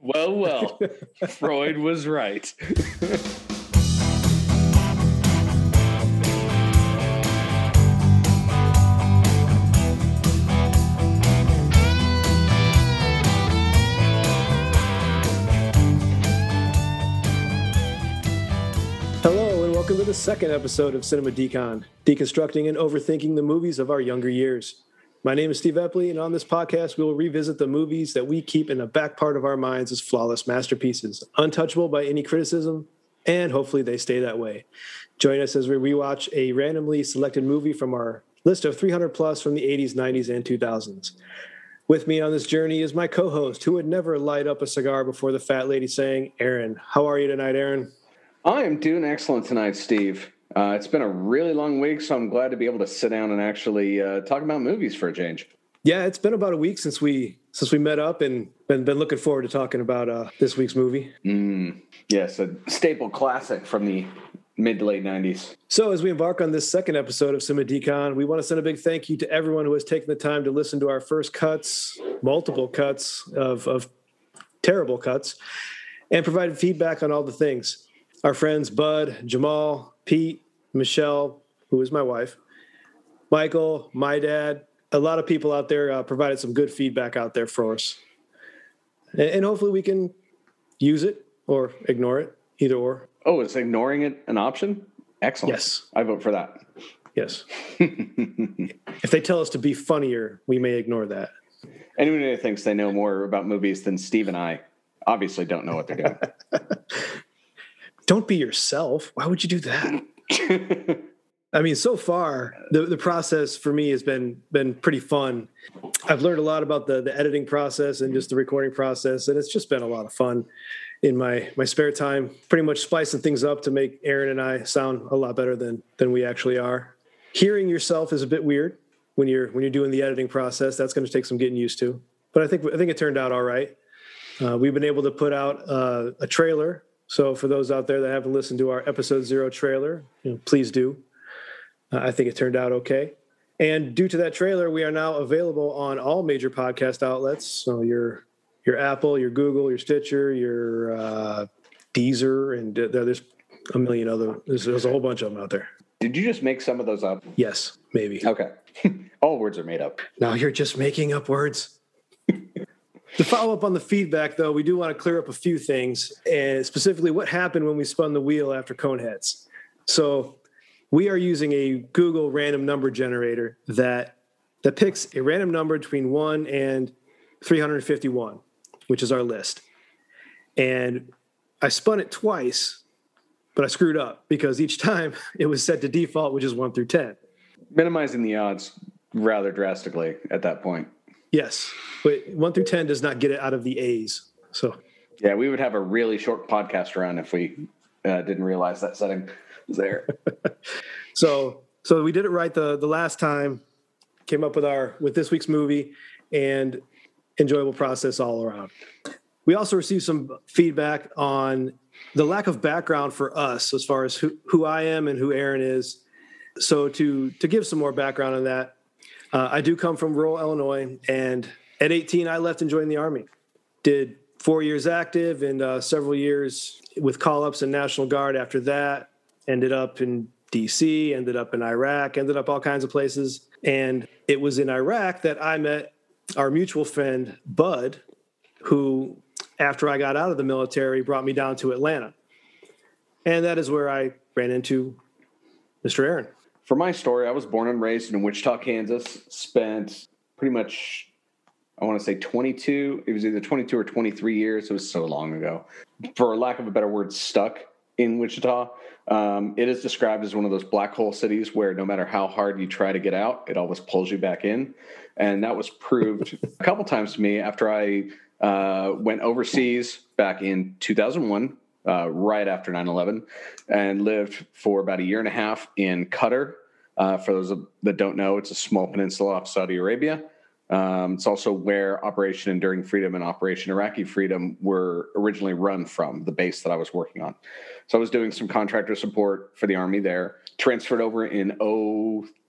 Well, well, Freud was right. Hello, and welcome to the second episode of Cinema Decon, deconstructing and overthinking the movies of our younger years. My name is Steve Epley, and on this podcast, we will revisit the movies that we keep in the back part of our minds as flawless masterpieces, untouchable by any criticism, and hopefully they stay that way. Join us as we rewatch a randomly selected movie from our list of 300 plus from the 80s, 90s, and 2000s. With me on this journey is my co host, who would never light up a cigar before the fat lady saying, Aaron. How are you tonight, Aaron? I am doing excellent tonight, Steve. Uh, it's been a really long week, so I'm glad to be able to sit down and actually uh, talk about movies for a change. Yeah, it's been about a week since we since we met up, and been been looking forward to talking about uh, this week's movie. Mm, yes, a staple classic from the mid to late '90s. So, as we embark on this second episode of Cinema Decon, we want to send a big thank you to everyone who has taken the time to listen to our first cuts, multiple cuts of, of terrible cuts, and provided feedback on all the things. Our friends Bud, Jamal, Pete, Michelle, who is my wife, Michael, my dad, a lot of people out there uh, provided some good feedback out there for us. And, and hopefully we can use it or ignore it, either or. Oh, is ignoring it an option? Excellent. Yes. I vote for that. Yes. if they tell us to be funnier, we may ignore that. Anyone who thinks they know more about movies than Steve and I obviously don't know what they're doing. Don't be yourself. Why would you do that? I mean, so far the, the process for me has been been pretty fun. I've learned a lot about the the editing process and just the recording process, and it's just been a lot of fun in my my spare time. Pretty much splicing things up to make Aaron and I sound a lot better than than we actually are. Hearing yourself is a bit weird when you're when you're doing the editing process. That's going to take some getting used to, but I think I think it turned out all right. Uh, we've been able to put out uh, a trailer. So for those out there that haven't listened to our episode zero trailer, you know, please do. Uh, I think it turned out okay. And due to that trailer, we are now available on all major podcast outlets. So your your Apple, your Google, your Stitcher, your uh, Deezer, and there's a million other. There's, there's a whole bunch of them out there. Did you just make some of those up? Yes, maybe. Okay. all words are made up. Now you're just making up words. To follow up on the feedback, though, we do want to clear up a few things, and specifically what happened when we spun the wheel after Coneheads. So, we are using a Google random number generator that that picks a random number between one and 351, which is our list. And I spun it twice, but I screwed up because each time it was set to default, which is one through 10. Minimizing the odds rather drastically at that point. Yes, but one through 10 does not get it out of the A's. So, yeah, we would have a really short podcast run if we uh, didn't realize that setting was there. so, so we did it right the the last time. Came up with our with this week's movie, and enjoyable process all around. We also received some feedback on the lack of background for us as far as who, who I am and who Aaron is. So to to give some more background on that, uh, I do come from rural Illinois, and at 18, I left and joined the Army. Did four years active and uh, several years with call ups and National Guard after that. Ended up in DC, ended up in Iraq, ended up all kinds of places. And it was in Iraq that I met our mutual friend, Bud, who, after I got out of the military, brought me down to Atlanta. And that is where I ran into Mr. Aaron. For my story, I was born and raised in Wichita, Kansas, spent pretty much I want to say 22. It was either 22 or 23 years. It was so long ago. For lack of a better word, stuck in Wichita. Um, it is described as one of those black hole cities where no matter how hard you try to get out, it always pulls you back in. And that was proved a couple times to me after I uh, went overseas back in 2001, uh, right after 9 11, and lived for about a year and a half in Qatar. Uh, for those that don't know, it's a small peninsula off Saudi Arabia. Um, it's also where Operation Enduring Freedom and Operation Iraqi Freedom were originally run from, the base that I was working on. So I was doing some contractor support for the Army there, transferred over in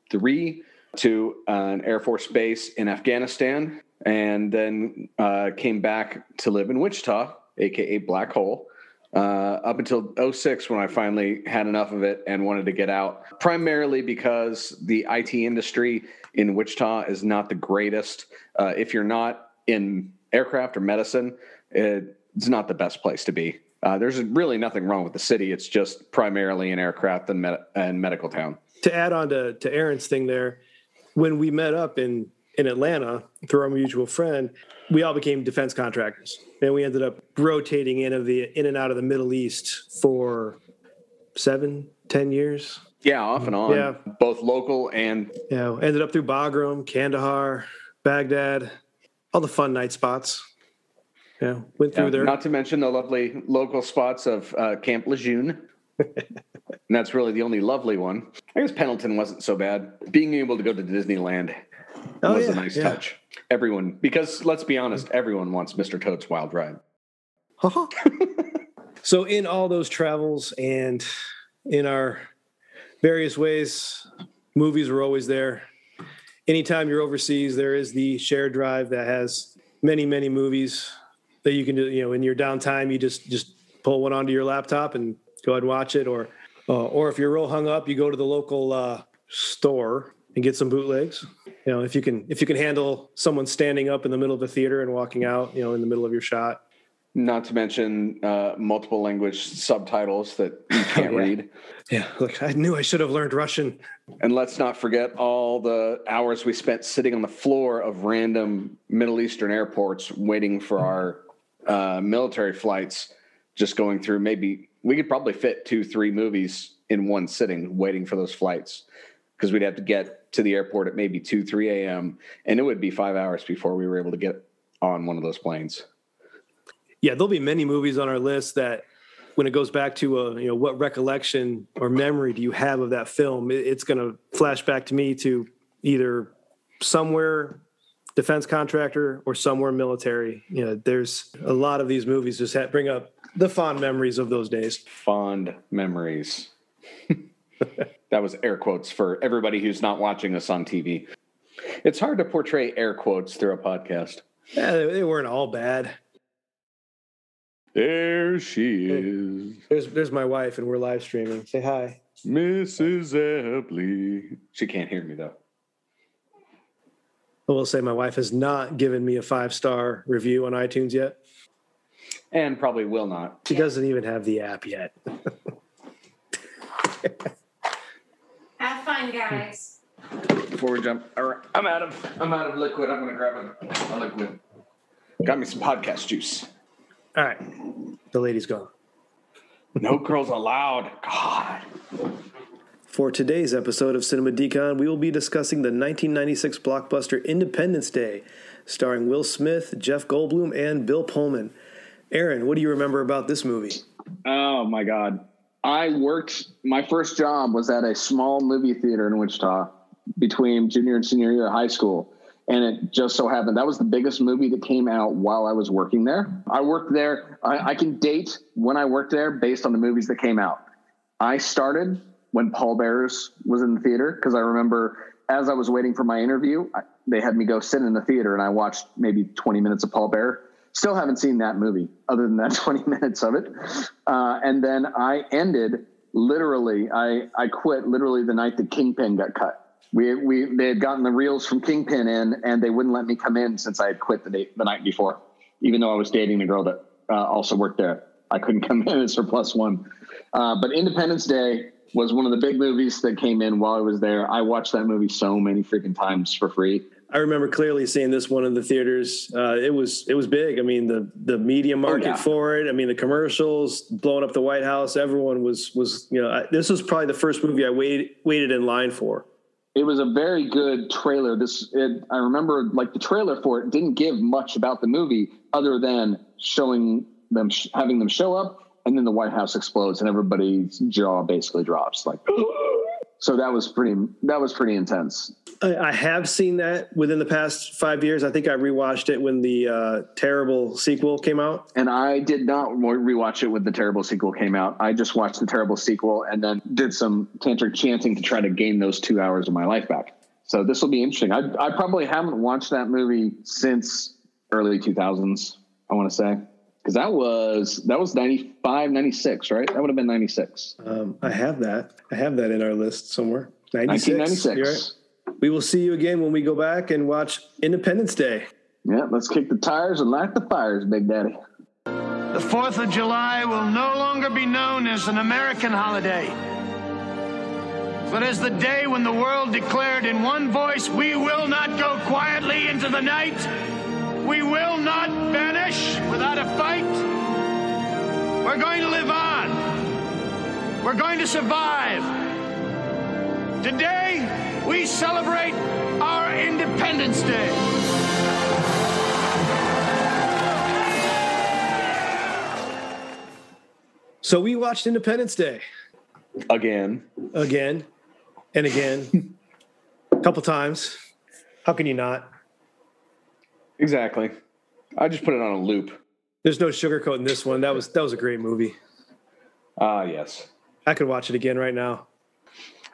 03 to an Air Force base in Afghanistan, and then uh, came back to live in Wichita, aka Black Hole. Uh, up until 06 when I finally had enough of it and wanted to get out, primarily because the IT industry in Wichita is not the greatest. Uh, if you're not in aircraft or medicine, it's not the best place to be. Uh, there's really nothing wrong with the city. It's just primarily an aircraft and, med- and medical town. To add on to, to Aaron's thing there, when we met up in in Atlanta through our mutual friend, we all became defense contractors, and we ended up rotating in of the in and out of the Middle East for seven, ten years. Yeah, off and on. Yeah. both local and Yeah, ended up through Bagram, Kandahar, Baghdad, all the fun night spots. Yeah, went through Yeah, there. Not to mention the lovely local spots of uh, Camp Lejeune. and that's really the only lovely one. I guess Pendleton wasn't so bad. Being able to go to Disneyland Oh, was yeah, a nice yeah. touch. Everyone, because let's be honest, everyone wants Mr. Toad's Wild Ride. so in all those travels and in our various ways movies were always there anytime you're overseas there is the shared drive that has many many movies that you can do you know in your downtime you just just pull one onto your laptop and go ahead and watch it or uh, or if you're real hung up you go to the local uh, store and get some bootlegs you know if you can if you can handle someone standing up in the middle of a theater and walking out you know in the middle of your shot Not to mention uh, multiple language subtitles that you can't yeah. read. Yeah, look, I knew I should have learned Russian. And let's not forget all the hours we spent sitting on the floor of random Middle Eastern airports waiting for our uh, military flights, just going through maybe we could probably fit two, three movies in one sitting waiting for those flights because we'd have to get to the airport at maybe 2, 3 a.m. And it would be five hours before we were able to get on one of those planes. Yeah, there'll be many movies on our list that when it goes back to a, you know, what recollection or memory do you have of that film? It's going to flash back to me to either somewhere defense contractor or somewhere military. You know, there's a lot of these movies just bring up the fond memories of those days. Fond memories. that was air quotes for everybody who's not watching us on TV. It's hard to portray air quotes through a podcast. Yeah, they, weren't all bad. There she is, There's there's my wife, and we're live streaming. Say hi. Mrs. Epley. She can't hear me though. I will say my wife has not given me a five star review on iTunes yet. And probably will not. She doesn't even have the app yet. Have guys. Before we jump, all right, I'm out of I'm out of liquid. I'm gonna grab a, a liquid. Got me some podcast juice. All right. The lady's gone. No girls allowed. God. For today's episode of Cinema Decon, we will be discussing the 1996 blockbuster Independence Day, starring Will Smith, Jeff Goldblum, and Bill Pullman. Aaron, what do you remember about this movie? Oh my God. I worked, my first job was at a small movie theater in Wichita between junior and senior year of high school. And it just so happened that was the biggest movie that came out while I was working there. I worked there, I, I can date when I worked there based on the movies that came out. I started when Pallbearers was in the theater because I remember as I was waiting for my interview, I, they had me go sit in the theater and I watched maybe 20 minutes of Paul Bear. Still haven't seen that movie other than that 20 minutes of it. Uh, and then I ended literally, I, I quit literally the night that Kingpin got cut. We, we, they had gotten the reels from Kingpin in and they wouldn't let me come in since I had quit the, day, the night before, even though I was dating the girl that uh, also worked there. I couldn't come in as her plus one. Uh, but Independence Day was one of the big movies that came in while I was there. I watched that movie so many freaking times for free. I remember clearly seeing this one in the theaters. Uh, it was it was big. I mean, the the media market yeah. for it. I mean, the commercials blowing up the White House. Everyone was was you know I, this was probably the first movie I waited waited in line for. It was a very good trailer. This it, I remember like the trailer for it didn't give much about the movie other than showing them sh- having them show up and then the White House explodes and everybody's jaw basically drops like so that was pretty that was pretty intense. I, I have seen that within the past five years. I think I rewatched it when the uh, terrible sequel came out. And I did not rewatch it when the terrible sequel came out. I just watched the terrible sequel and then did some tantric chanting to try to gain those two hours of my life back. So this will be interesting. I, I probably haven't watched that movie since early 2000s. I want to say because that was that was 95, 96, right? That would have been 96. Um, I have that. I have that in our list somewhere. 96. 1996. Right. We will see you again when we go back and watch Independence Day. Yeah, let's kick the tires and light the fires, Big Daddy. The 4th of July will no longer be known as an American holiday, but as the day when the world declared in one voice, we will not go quietly into the night. We will not vanish without a fight. We're going to live on. We're going to survive. Today, we celebrate our Independence Day. So we watched Independence Day Again, again and again, a couple times. How can you not? exactly. I just put it on a loop. There's no sugarcoating this one. That was that was a great movie. Ah, yes. I could watch it again right now.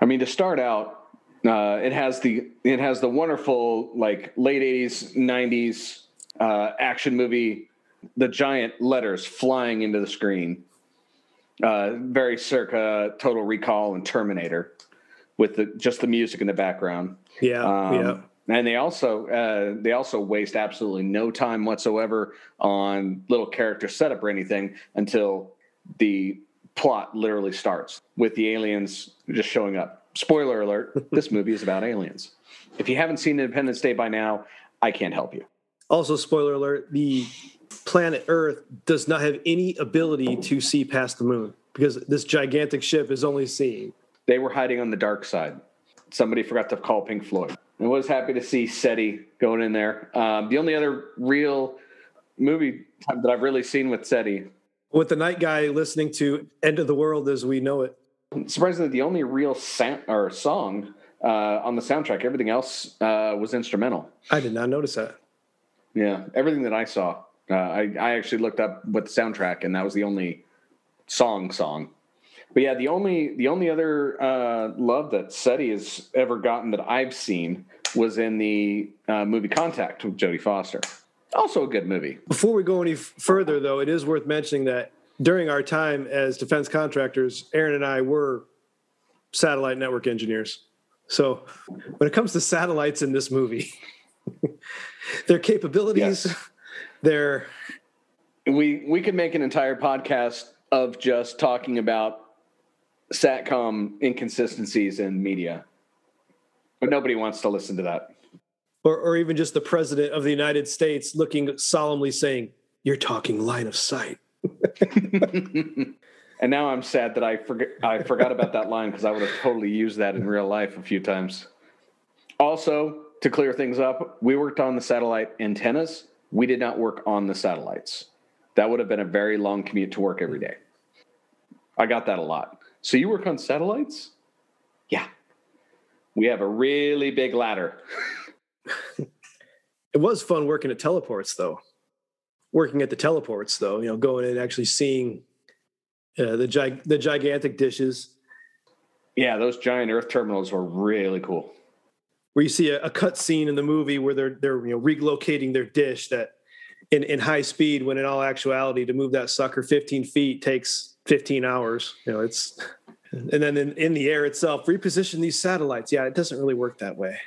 I mean, to start out, uh, it has the it has the wonderful like late '80s, '90s uh, action movie, the giant letters flying into the screen, uh, very circa Total Recall and Terminator, with the just the music in the background. Yeah, Um, yeah. And they also uh, they also waste absolutely no time whatsoever on little character setup or anything until the plot literally starts with the aliens just showing up. Spoiler alert: This movie is about aliens. If you haven't seen Independence Day by now, I can't help you. Also, spoiler alert: the planet Earth does not have any ability to see past the moon because this gigantic ship is only seeing. They were hiding on the dark side. Somebody forgot to call Pink Floyd. I was happy to see SETI going in there. Um, the only other real movie time that I've really seen with SETI With the night guy listening to "End of the World" as we know it. surprisingly the only real sound or song uh, on the soundtrack everything else uh, was instrumental I did not notice that. yeah everything that i saw uh, I, I actually looked up with the soundtrack and that was the only song song but yeah the only the only other uh, love that seti has ever gotten that i've seen was in the uh, movie contact with jodie foster also a good movie Before we go any f- further, though, it is worth mentioning that during our time as defense contractors, Aaron and I were satellite network engineers. So when it comes to satellites in this movie, their capabilities, Yes. their we we could make an entire podcast of just talking about satcom inconsistencies in media. But nobody wants to listen to that. Or, or even just the president of the United States looking solemnly saying, You're talking line of sight. and now i'm sad that i forgot i forgot about that line because i would have totally used that in real life a few times. Also to clear things up we worked on the satellite antennas. We did not work on the satellites. That would have been a very long commute to work every day. I got that a lot so you work on satellites? Yeah. We have a really big ladder. It was fun working at teleports, though. Working at the teleports, though, you know, going in and actually seeing uh, the gig- the gigantic dishes, yeah those giant earth terminals were really cool. Where you see a, a cut scene in the movie where they're they're you know relocating their dish that in, in high speed, when in all actuality, to move that sucker 15 feet takes 15 hours. You know, it's and then in, in the air itself, reposition these satellites. Yeah, it doesn't really work that way.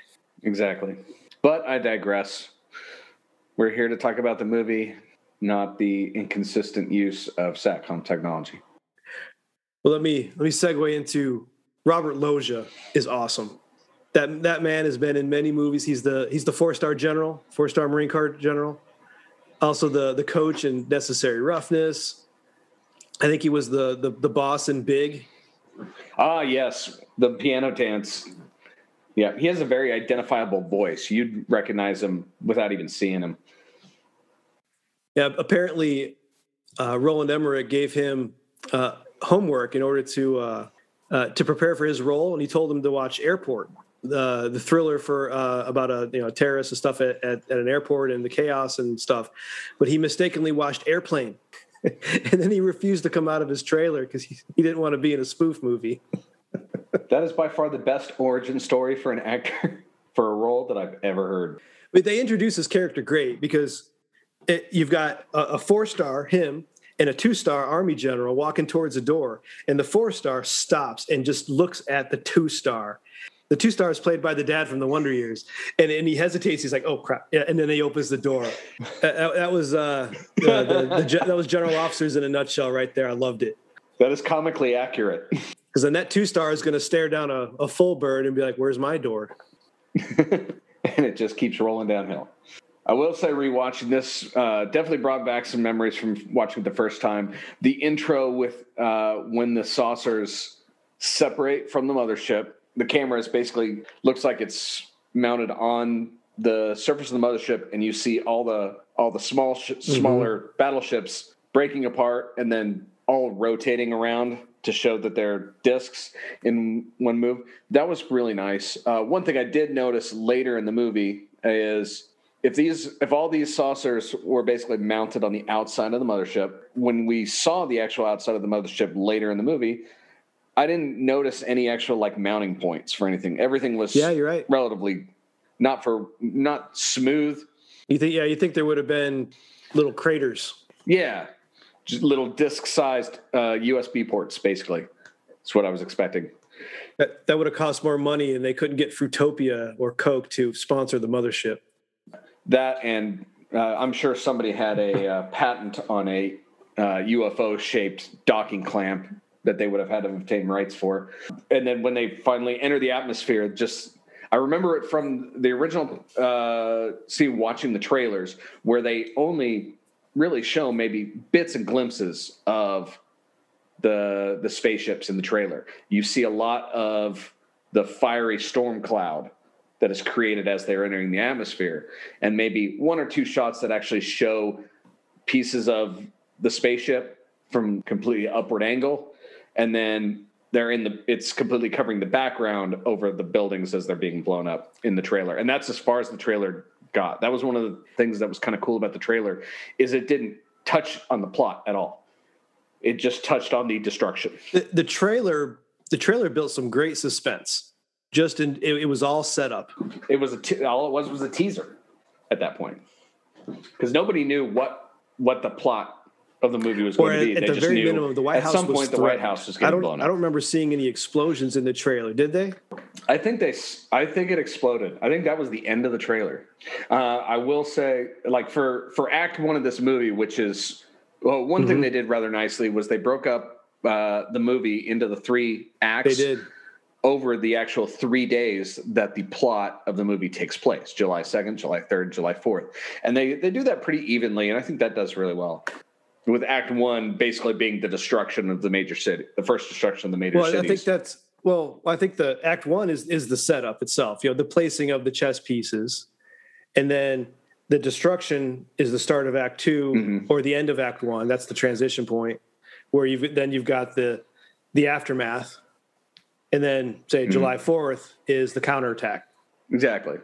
Exactly. But I digress. We're here to talk about the movie, not the inconsistent use of SATCOM technology. Well, let me let me segue into Robert Loggia is awesome. That that man has been in many movies. He's the he's the four star general, four star Marine Corps general. Also the the coach in Necessary Roughness. I think he was the the, the boss in Big. Ah, yes, the piano dance. Yeah, he has a very identifiable voice. You'd recognize him without even seeing him. Yeah, apparently uh, Roland Emmerich gave him uh, homework in order to uh, uh, to prepare for his role, and he told him to watch Airport, the the thriller for uh, about a you know terrorist and stuff at, at, at an airport and the chaos and stuff. But he mistakenly watched Airplane, and then he refused to come out of his trailer because he, he didn't want to be in a spoof movie. That is by far the best origin story for an actor for a role that I've ever heard. But they introduce his character great because it, you've got a, a four star him and a two star army general walking towards the door, and the four star stops and just looks at the two star. The two stars played by the dad from the Wonder Years, and, and he hesitates. He's like, "Oh crap!" Yeah, and then he opens the door. that, that- was uh, the, the, the, that was General Officers in a nutshell, right there. I loved it That is comically accurate. because then that two star is going to stare down a, a full bird and be like, "Where's my door?" and it just keeps rolling downhill. I will say, rewatching this uh, definitely brought back some memories from watching it the first time. The intro with uh, when the saucers separate from the mothership, the camera is basically looks like it's mounted on the surface of the mothership, and you see all the all the small sh- smaller battleships breaking apart and then all rotating around to show that they're discs in one move. That was really nice. Uh, one thing I did notice later in the movie is if these if all these saucers were basically mounted on the outside of the mothership, when we saw the actual outside of the mothership later in the movie, I didn't notice any actual like mounting points for anything. Everything was Yeah, you're right. relatively not for not smooth. You think? Yeah, you think there would have been little craters. Yeah, just little disc-sized uh, USB ports, basically. That's what I was expecting. That that would have cost more money, and they couldn't get Fruitopia or Coke to sponsor the mothership. That and uh, I'm sure somebody had a uh, patent on a uh, UFO-shaped docking clamp that they would have had to obtain rights for. And then when they finally enter the atmosphere, just I remember it from the original uh, see watching the trailers where they only really show maybe bits and glimpses of the the spaceships in the trailer. You see a lot of the fiery storm cloud that is created as they're entering the atmosphere, and maybe one or two shots that actually show pieces of the spaceship from completely upward angle, and then they're in the it's completely covering the background over the buildings as they're being blown up in the trailer, and that's as far as the trailer got. That was one of the things that was kind of cool about the trailer is it didn't touch on the plot at all. It just touched on the destruction. The, the trailer, the trailer built some great suspense. Just in, it, it was all set up. It was a te- all it was was a teaser at that point because nobody knew what what the plot of the movie was going at, to be. at They the just very knew minimum, the White at House some was point the. White House was I getting don't, blown up. I don't remember seeing any explosions in the trailer. Did they? I think they. I think it exploded. I think that was the end of the trailer. Uh, I will say, like for for Act One of this movie, which is well, one Mm-hmm. thing they did rather nicely was they broke up uh, the movie into the three acts. They did. over the actual three days that the plot of the movie takes place July 2nd, July 3rd, July 4th. And they, they do that pretty evenly. And I think that does really well. With Act One basically being the destruction of the major city, the first destruction of the major city. Well, I think that's well. I think the Act One is is the setup itself. You know, the placing of the chess pieces, and then the destruction is the start of Act 2 Mm-hmm. or the end of Act One. That's the transition point where you've then you've got the the aftermath, and then say Mm-hmm. July Fourth is the counterattack. Exactly.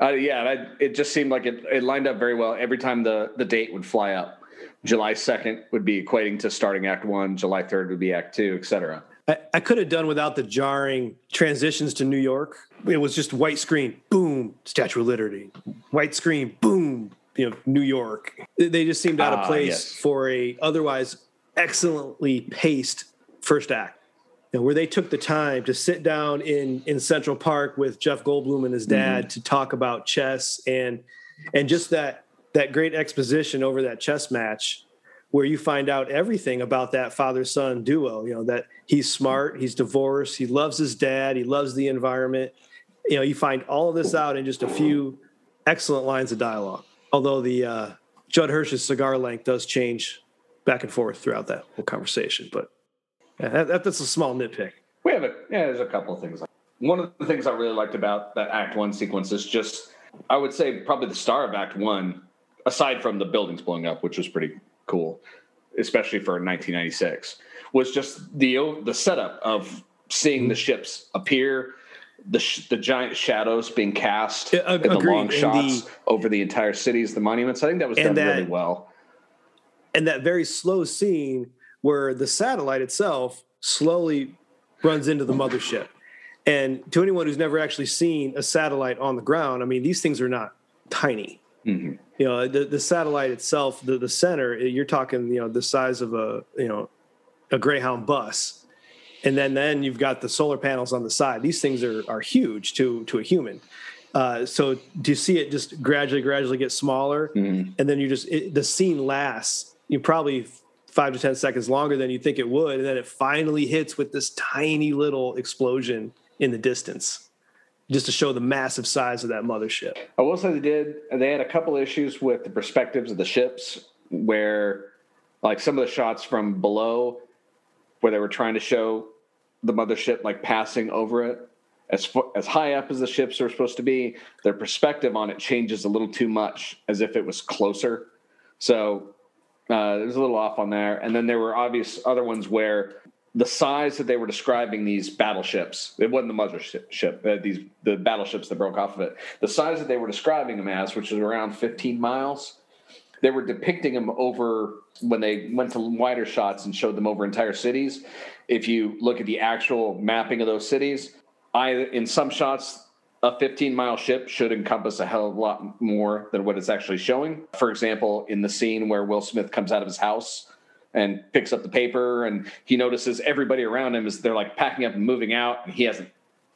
Uh, yeah, that, it just seemed like it, it lined up very well. Every time the, the date would fly up, July 2nd would be equating to starting Act One, July 3rd would be Act Two, et cetera. I, I could have done without the jarring transitions to New York. It was just white screen, boom, Statue of Liberty. White screen, boom, you know, New York. They- just seemed out Ah, of place yes. for a otherwise excellently paced first act. You know, where they took the time to sit down in in Central Park with Jeff Goldblum and his dad to talk about chess and and just that that great exposition over that chess match where you find out everything about that father son duo you know that he's smart he's divorced he loves his dad he loves the environment you know you find all of this out in just a few excellent lines of dialogue although the uh, judd hirsch's cigar length does change back and forth throughout that whole conversation but yeah, that, that- that's a small nitpick We have a yeah. There's a couple of things. One of the things I really liked about that Act One sequence is just I would say probably the star of Act One, aside from the buildings blowing up, which was pretty cool, especially for 1996, was just the the setup of seeing the ships appear, the sh- the giant shadows being cast, ag- and the long shots the- over the entire cities, the monuments. I think that was done really well. and that very slow scene where the satellite itself slowly runs into the mothership And to anyone who's never actually seen a satellite on the ground, I mean, these things are not tiny. Mm-hmm. You know, the, the satellite itself, the, the center, you're talking, you know, the size of a, you know, a Greyhound bus. And then, then you've got the solar panels on the side. These things are, are huge to, to a human. Uh, so you see it just gradually, gradually get smaller, Mm-hmm. and then you just it, the scene lasts. You probably five to ten seconds longer than you think it would, and then it finally hits with this tiny little explosion in the distance, just to show the massive size of that mothership. I will say they did. They had a couple issues with the perspectives of the ships, where like some of the shots from below, where they were trying to show the mothership like passing over it, as as high up as the ships are supposed to be, their perspective on it changes a little too much, as if it was closer. So uh, it was a little off on there. And then there were obvious other ones where the size that they were describing these battleships, it wasn't the mothership ship, uh, these the battleships that broke off of it. The size that they were describing them as, which was around 15 miles, they were depicting them over when they went to wider shots and showed them over entire cities. If you look at the actual mapping of those cities, I in some shots a 15 mile ship should encompass a hell of a lot more than what it's actually showing. For example, in the scene where Will Smith comes out of his house and picks up the paper and he notices everybody around him is they're like packing up and moving out and he hasn't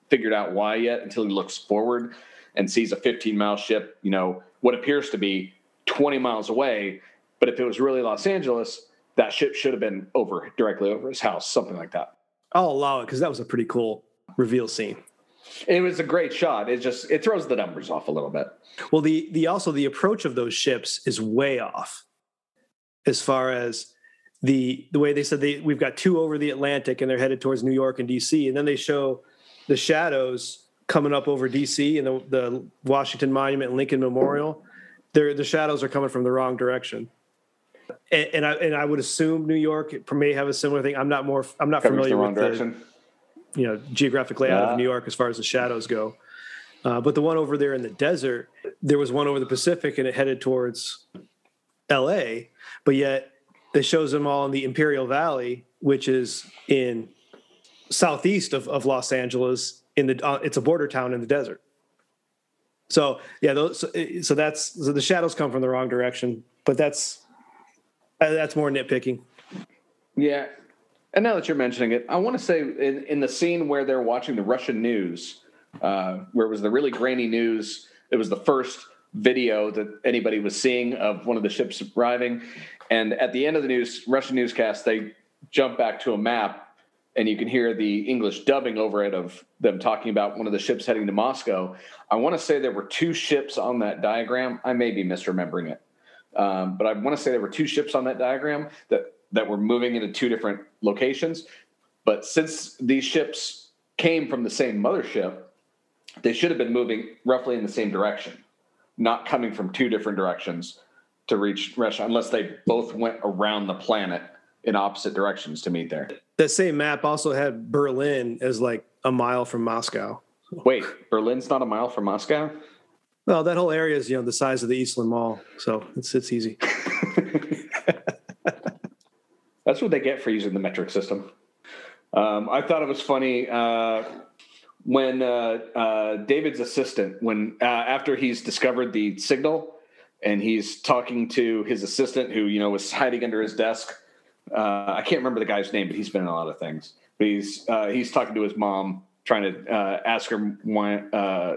figured out why yet until he looks forward and sees a 15 mile ship, you know, what appears to be 20 miles away, but if it was really Los Angeles, that ship should have been over directly over his house, something like that. I'll allow it because that was a pretty cool reveal scene. It was a great shot. It just it throws the numbers off a little bit. Well, the the also the approach of those ships is way off, as far as the the way they said they we've got two over the Atlantic and they're headed towards New York and D.C. and then they show the shadows coming up over D.C. and the, the Washington Monument and Lincoln Memorial. They're, the shadows are coming from the wrong direction. And, and I and I would assume New York may have a similar thing. I'm not more. I'm not Covers familiar the with the, you know geographic layout Yeah. of New York as far as the shadows go. Uh, but the one over there in the desert, there was one over the Pacific and it headed towards L.A. But yet they shows them all in the Imperial Valley, which is in southeast of, of Los Angeles. In the uh, it's a border town in the desert. So yeah, those, so, so that's so the shadows come from the wrong direction. But that's uh, that's more nitpicking. Yeah. And now that you're mentioning it, I want to say in, in the scene where they're watching the Russian news, uh, where it was the really grainy news, it was the first video that anybody was seeing of one of the ships arriving. And at the end of the news, Russian newscast, they jump back to a map and you can hear the English dubbing over it of them talking about one of the ships heading to Moscow. I want to say there were two ships on that diagram. I may be misremembering it. Um, but I want to say there were two ships on that diagram that that were moving into two different locations. But since these ships came from the same mothership, they should have been moving roughly in the same direction, not coming from two different directions to reach Russia, unless they both went around the planet in opposite directions to meet there. That same map also had Berlin as like a mile from Moscow. Wait, Berlin's not a mile from Moscow? Well, that whole area is you know the size of the Eastland Mall, so it's it's easy. That's what they get for using the metric system. Um, I thought it was funny uh, when uh, uh, David's assistant, when uh, after he's discovered the signal, and he's talking to his assistant, who you know was hiding under his desk. Uh, I can't remember the guy's name, but he's been in a lot of things. But he's uh, he's talking to his mom, trying to uh, ask her why, uh,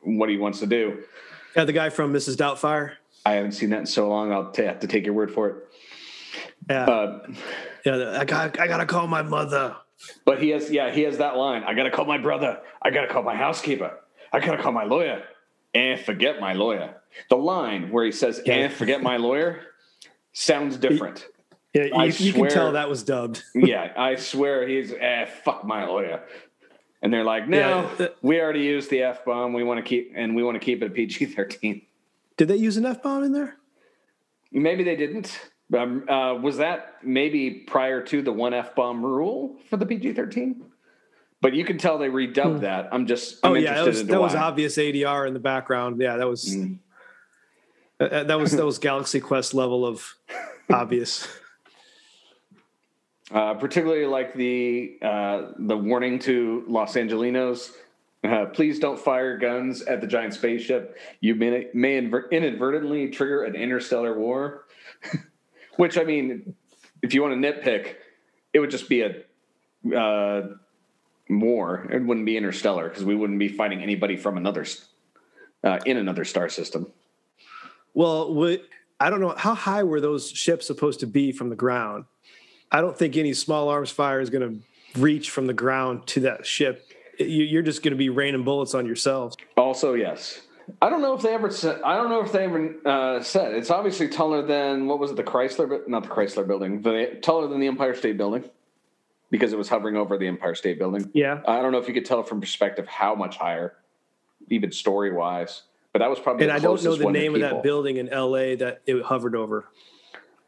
what he wants to do. Yeah, the guy from Mrs. Doubtfire. I haven't seen that in so long. I'll t- have to take your word for it. Yeah, yeah. I got I gotta call my mother. But he has, yeah, he has that line. I gotta call my brother. I gotta call my housekeeper. I gotta call my lawyer. And forget my lawyer. The line where he says, Yeah. and forget my lawyer, sounds different. Yeah, you, I you can tell that was dubbed. yeah, I swear he's, eh, fuck my lawyer. And they're like, no, Yeah, uh, we already used the F bomb. We want to keep, and we want to keep it PG 13. Did they use an f bomb in there? Maybe they didn't. Um, uh, was that maybe prior to the one F bomb rule for the PG 13? But you can tell they redubbed that. I'm just, I'm oh yeah, that was that was obvious ADR in the background. Yeah, that was Mm. uh, that was that was Galaxy Quest level of obvious. Uh, particularly like the uh, the warning to Los Angelinos: uh, please don't fire guns at the giant spaceship. You may, may inver- inadvertently trigger an interstellar war. Which I mean, if you want to nitpick, it would just be a uh, war. It wouldn't be interstellar because we wouldn't be fighting anybody from another uh, in another star system. Well, what, I don't know how high were those ships supposed to be from the ground. I don't think any small arms fire is going to reach from the ground to that ship. You- You're just going to be raining bullets on yourselves. Also, yes. I don't know if they ever said. I don't know if they ever uh, said. It's obviously taller than what was it? The Chrysler, bu- not the Chrysler Building, the taller than the Empire State Building, because it was hovering over the Empire State Building. Yeah. I don't know if you could tell from perspective how much higher, even story wise. But that was probably. And I don't know the name of that building in LA that it hovered over.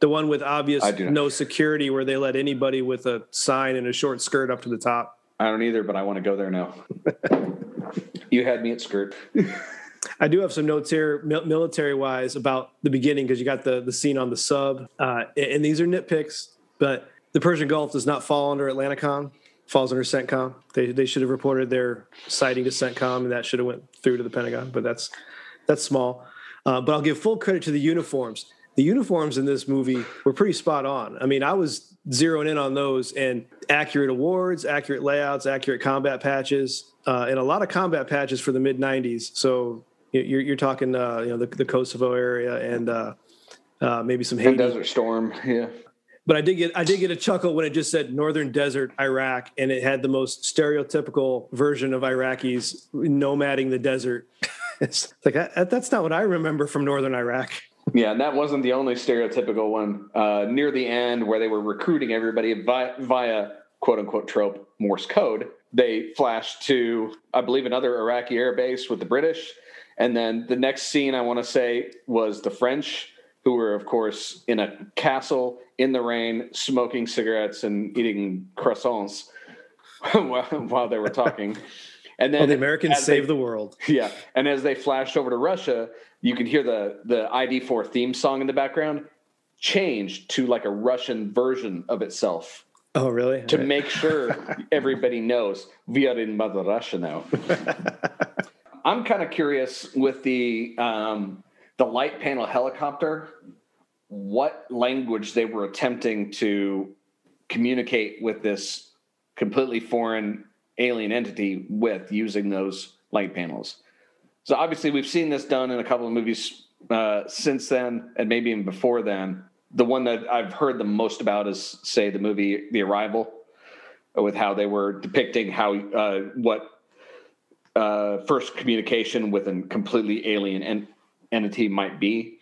The one with obvious I do not. no security where they let anybody with a sign and a short skirt up to the top. I don't either, but I want to go there now. you had me at skirt. I do have some notes here, military wise, about the beginning because you got the the scene on the sub, uh, and these are nitpicks. But the Persian Gulf does not fall under Atlanticom; falls under CENTCOM. They they should have reported their sighting to CENTCOM, and that should have went through to the Pentagon. But that's that's small. Uh, but I'll give full credit to the uniforms. The uniforms in this movie were pretty spot on. I mean, I was zeroing in on those and accurate awards, accurate layouts, accurate combat patches, uh, and a lot of combat patches for the mid '90s. So you're, you're talking, uh, you know, the, the Kosovo area and uh, uh, maybe some And Haiti. Desert Storm. Yeah. But I did get I did get a chuckle when it just said Northern Desert Iraq, and it had the most stereotypical version of Iraqis nomading the desert. it's like that, that's not what I remember from Northern Iraq. Yeah, and that wasn't the only stereotypical one. Uh, near the end, where they were recruiting everybody via, via quote unquote trope Morse code, they flashed to, I believe, another Iraqi air base with the British. And then the next scene, I want to say, was the French, who were, of course, in a castle in the rain, smoking cigarettes and eating croissants while, while they were talking. And then Well, the Americans as they- saved the world. yeah, and as they flashed over to Russia, you could hear the the ID4 theme song in the background change to like a Russian version of itself Oh, really? to make sure everybody knows we are in Mother Russia now. I'm kind of curious with the um, the light panel helicopter, what language they were attempting to communicate with this completely foreign alien entity with using those light panels. So obviously, we've seen this done in a couple of movies uh, since then, and maybe even before then. The one that I've heard the most about is, say, the movie The Arrival, with how they were depicting how uh, what uh, first communication with a completely alien en- entity might be,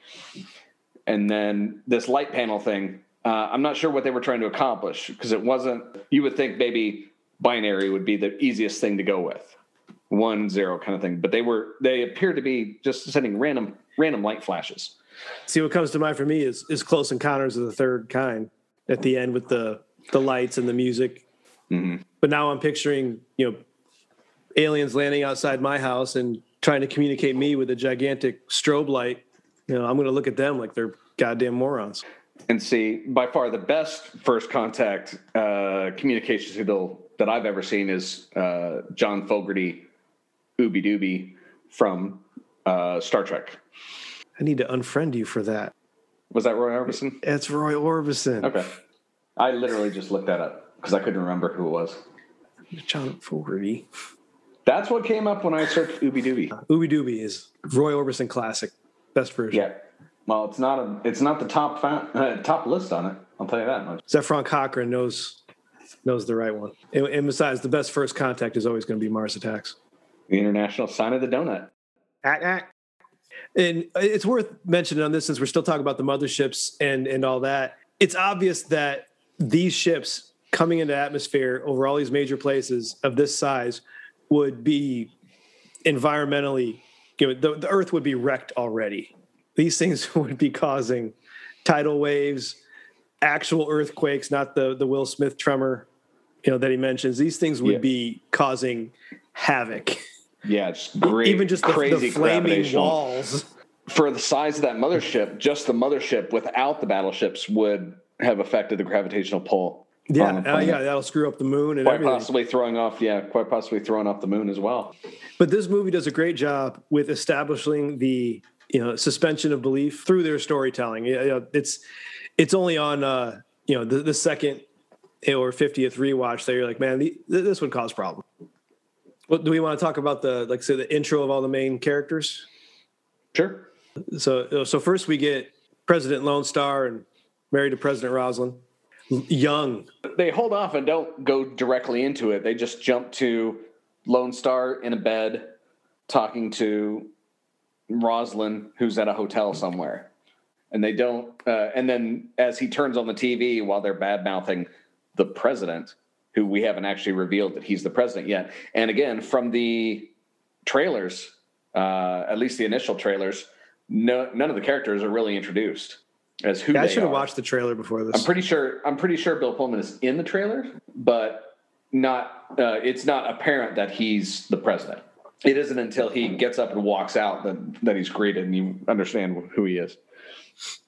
and then this light panel thing. Uh, I'm not sure what they were trying to accomplish because it wasn't. You would think maybe binary would be the easiest thing to go with one zero kind of thing but they were they appeared to be just sending random random light flashes See, what comes to mind for me is is Close Encounters of the Third Kind at the end with the the lights and the music. Mhm. But now I'm picturing you know aliens landing outside my house and trying to communicate me with a gigantic strobe light. You know, I'm going to look at them like they're goddamn morons. and see by far the best first contact uh, communication signal that i've ever seen is uh, john fogerty ooby dooby from uh, star trek I need to unfriend you for that. was that roy orbison It's Roy Orbison. okay i literally just looked that up because i couldn't remember who it was John Fogerty. That's what came up when i searched ooby dooby Ooby Dooby is Roy Orbison classic. Best version. yeah well it's not a it's not the top fa- uh, top list on it i'll tell you that much Zefram Cochrane knows knows the right one. And, and besides, the best first contact is always going to be Mars Attacks. the international sign of the donut And it's worth mentioning on this since we're still talking about the motherships and and all that. It's obvious that these ships coming into atmosphere over all these major places of this size would be environmentally the, the earth would be wrecked already. These things would be causing tidal waves, actual earthquakes, not the the Will Smith tremor, you know, that he mentions. These things would Yeah. be causing havoc. yeah it's great Even just the, crazy the flaming walls. for the size of that mothership, just the mothership without the battleships would have affected the gravitational pull Yeah, uh, yeah, that'll screw up the moon and quite everything. possibly throwing off, yeah, quite possibly throwing off the moon as well. But this movie does a great job with establishing the you know suspension of belief through their storytelling. It's it's only on uh, you know the, the second or fiftieth rewatch that you're like, man, the, this would cause problem. Well, do we want to talk about the like say the intro of all the main characters? Sure. So so first we get President Lone Starr and married to President Roslin, young. They hold off and don't go directly into it. They just jump to Lone Starr in a bed talking to Roslin, who's at a hotel somewhere. And they don't, uh, and then as he turns on the TV while they're bad mouthing the president, who we haven't actually revealed that he's the president yet. And again, from the trailers, uh, at least the initial trailers, no, none of the characters are really introduced as who Yeah, I should have watched the trailer before this. I'm pretty sure. I'm pretty sure Bill Pullman is in the trailer, but not. Uh, it's not apparent that he's the president. It isn't until he gets up and walks out that that he's greeted and you understand who he is.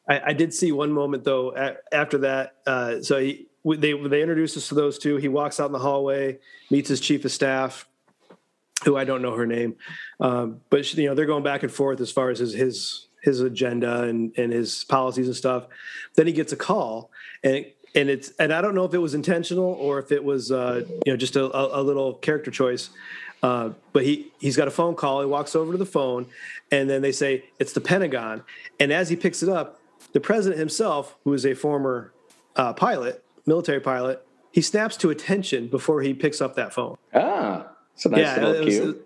I, I did see one moment though after that. Uh, so he, they they introduced us to those two. He walks out in the hallway, meets his chief of staff, who I don't know her name, um, but she, you know they're going back and forth as far as his his his agenda and and his policies and stuff. Then he gets a call and. And it's and I don't know if it was intentional or if it was uh, you know just a, a, a little character choice, uh, but he he's got a phone call. He walks over to the phone, and then they say it's the Pentagon. And as he picks it up, the president himself, who is a former uh, pilot, military pilot, he snaps to attention before he picks up that phone. Ah, it's a nice little it cue.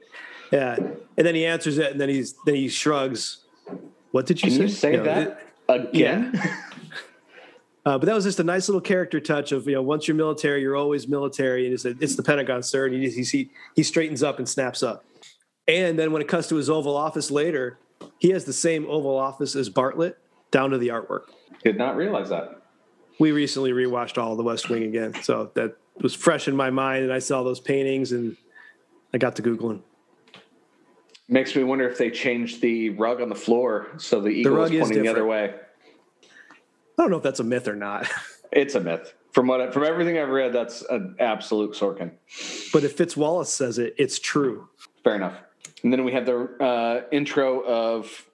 yeah, and then he answers it, and then he's then he shrugs. What did you Can say? you say know, that it- again? uh, but that was just a nice little character touch of you know once you're military, you're always military, and it's, it's the Pentagon, sir. And he he he straightens up and snaps up. And then when it comes to his Oval Office later, he has the same Oval Office as Bartlet, down to the artwork. Did not realize that. we recently rewatched all of the West Wing again, so that was fresh in my mind, and I saw those paintings, and I got to googling. Makes me wonder if they changed the rug on the floor so the eagle rug is is pointing the other way. I don't know if that's a myth or not, It's a myth. From what I- from everything I've read, that's an absolute Sorkin. but if Fitz Wallace says it, it's true. Fair enough. And then we have the uh, intro of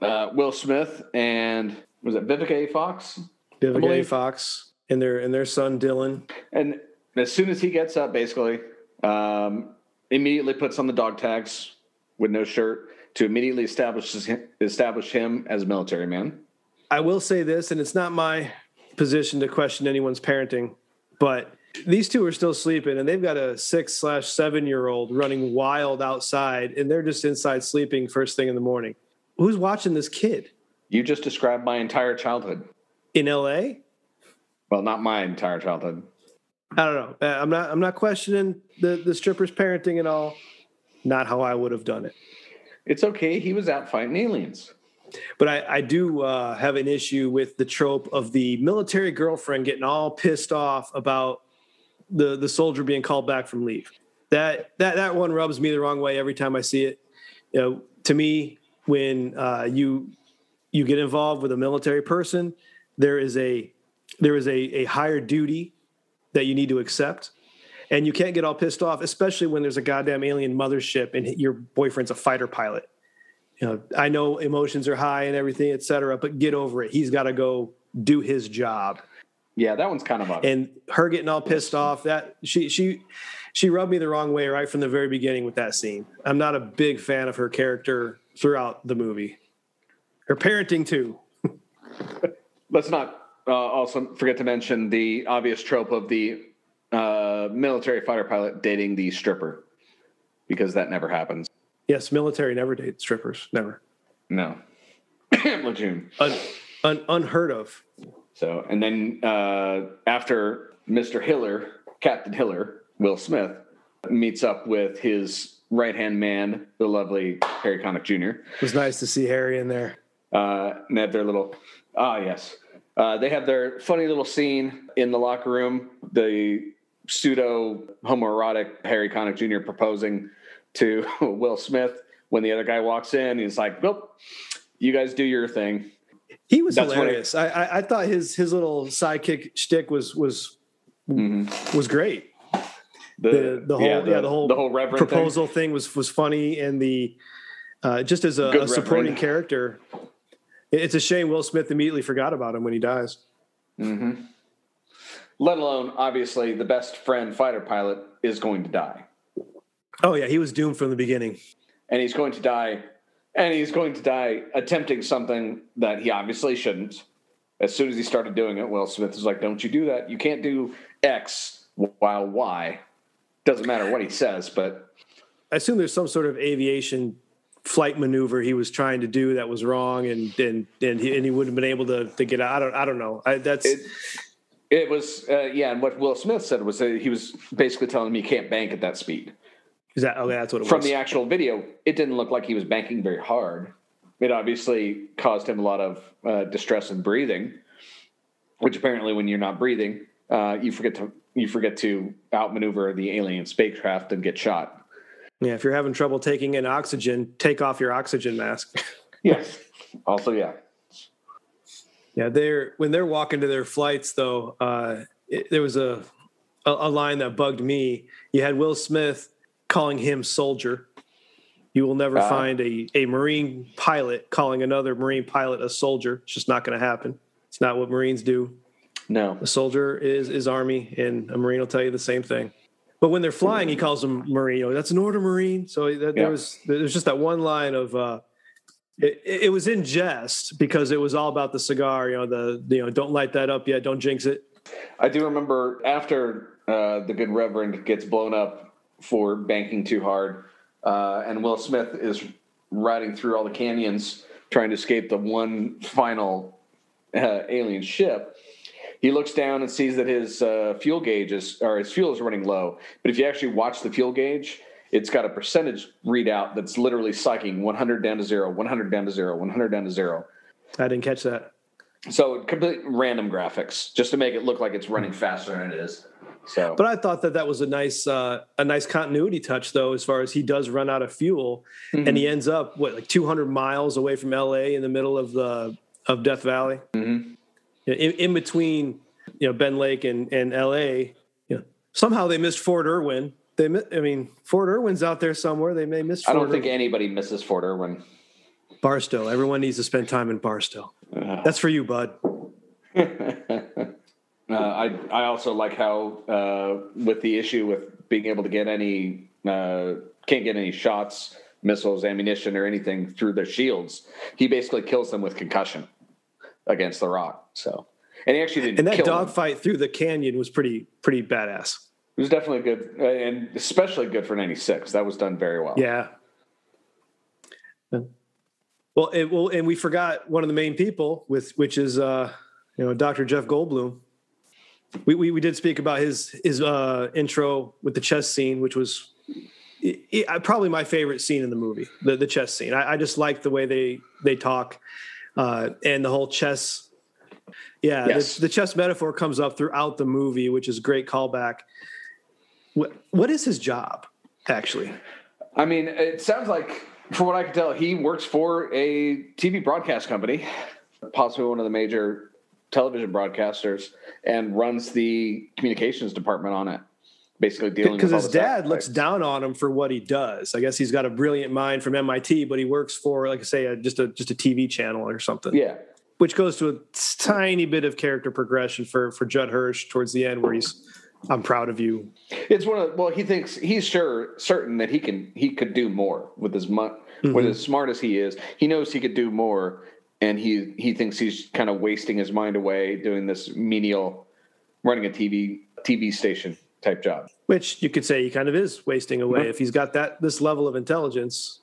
uh, Will Smith and was it Vivica A. Fox? Vivica A. Fox and their and their son Dylan. And as soon as he gets up, basically, um, immediately puts on the dog tags with no shirt to immediately establish him, establish him as a military man. I will say this, and it's not my position to question anyone's parenting, but these two are still sleeping, and they've got a six slash seven year old running wild outside, and they're just inside sleeping first thing in the morning. Who's watching this kid You just described my entire childhood. in L.A.? Well, not my entire childhood. I don't know. Uh, I'm not. I'm not questioning the the strippers parenting and all. Not how I would have done it. It's okay. He was out fighting aliens. But I, I do uh, have an issue with the trope of the military girlfriend getting all pissed off about the the soldier being called back from leave. That that that one rubs me the wrong way every time I see it. You know, to me, when uh, you you get involved with a military person, there is a there is a, a higher duty that you need to accept. And you can't get all pissed off, especially when there's a goddamn alien mothership and your boyfriend's a fighter pilot you know, I know emotions are high and everything, et cetera, but get over it. He's got to go do his job. Yeah, that one's kind of a And her getting all pissed off that she she she rubbed me the wrong way right from the very beginning with that scene. I'm not a big fan of her character throughout the movie. Her parenting too. Let's not uh, also forget to mention the obvious trope of the uh, military fighter pilot dating the stripper, because that never happens. Yes, military never date strippers, never. No, Lejeune. Un, un, unheard of. So, and then uh, after Mr. Hiller, Captain Hiller, Will Smith meets up with his right hand man, the lovely Harry Connick Jr. It was nice to see Harry in there. uh, and they have their little ah yes uh, they have their funny little scene in the locker room the pseudo homoerotic harry connick jr proposing to will smith when the other guy walks in he's like nope you guys do your thing He was That's hilarious. I, I I thought his his little sidekick shtick was was was great. The, The the whole yeah the, whole the whole reverend proposal thing. was was funny and the uh, just as a, a supporting character. It's a shame Will Smith immediately forgot about him when he dies. Let alone, obviously, the best friend fighter pilot is going to die. Oh yeah, he was doomed from the beginning. and he's going to die and he's going to die attempting something that he obviously shouldn't as soon as he started doing it will smith was like don't you do that you can't do x while y doesn't matter what he says but I assume there's some sort of aviation flight maneuver he was trying to do that was wrong, and and and he, and he wouldn't have been able to to get out. I don't I don't know. I, that's it, it was uh, yeah and what will smith said was that he was basically telling me you can't bank at that speed is that okay? That's what it from was. the actual video it didn't look like he was banking very hard it obviously caused him a lot of uh, distress and breathing which apparently when you're not breathing uh, you forget to you forget to outmaneuver the alien spacecraft and get shot yeah, if you're having trouble taking in oxygen, take off your oxygen mask. yes also yeah Yeah, they're when they're walking to their flights though. Uh, it, there was a, a a line that bugged me. You had Will Smith calling him soldier. You will never Ah. find a a Marine pilot calling another Marine pilot a soldier. It's just not going to happen. It's not what Marines do. no A soldier is is Army, and a Marine will tell you the same thing. But when they're flying, he calls them Marine. You know, that's an order Marine. So that, Yeah. there was there's just that one line of. Uh, it, it was in jest because it was all about the cigar. You know, the you know, don't light that up yet. Don't jinx it. I do remember after uh, the good Reverend gets blown up for banking too hard, uh, and Will Smith is riding through all the canyons trying to escape the one final uh, alien ship. He looks down and sees that his uh, fuel gauge is, or his fuel is running low. But if you actually watch the fuel gauge, it's got a percentage readout that's literally psyching 100 down to zero, 100 down to zero, 100 down to zero. I didn't catch that. So complete random graphics just to make it look like it's running faster than it is. So, But I thought that that was a nice uh, a nice continuity touch though, as far as he does run out of fuel, and he ends up what like 200 miles away from L.A. in the middle of the of Death Valley, in, in between you know Ben Lake and and L.A. You know, somehow they missed Fort Irwin. They, I mean, Fort Irwin's out there somewhere. They may miss. I don't think anybody misses Fort Irwin. Barstow. Everyone needs to spend time in Barstow. That's for you, bud. Uh, I I also like how uh, with the issue with being able to get any uh, can't get any shots, missiles, ammunition, or anything through their shields. He basically kills them with concussion against the Rock. So, and he actually didn't. And that dogfight through the canyon was pretty pretty badass. It was definitely good, uh, and especially good for '96. That was done very well. Yeah. Well, it, well, and we forgot one of the main people with which is uh, you know Dr. Jeff Goldblum. We, we we did speak about his his uh, intro with the chess scene, which was i i probably my favorite scene in the movie, the the chess scene. I, I just like the way they they talk uh, and the whole chess. Yeah, Yes. the, the chess metaphor comes up throughout the movie, which is a great callback. What what is his job actually? I mean, it sounds like, from what I can tell, he works for a TV broadcast company, possibly one of the major television broadcasters, and runs the communications department on it. Basically, dealing because with his dad looks down on him for what he does. I guess he's got a brilliant mind from MIT, but he works for, like I say, a, just a just a TV channel or something. Yeah, which goes to a tiny bit of character progression for for Judd Hirsch towards the end, where he's, "I'm proud of you." it's one of well, he thinks he's sure certain that he can he could do more with as much with mm-hmm. as smart as he is. He knows he could do more, and he he thinks he's kind of wasting his mind away doing this menial, running a TV TV station type job. Which you could say he kind of is wasting away mm-hmm. if he's got that this level of intelligence.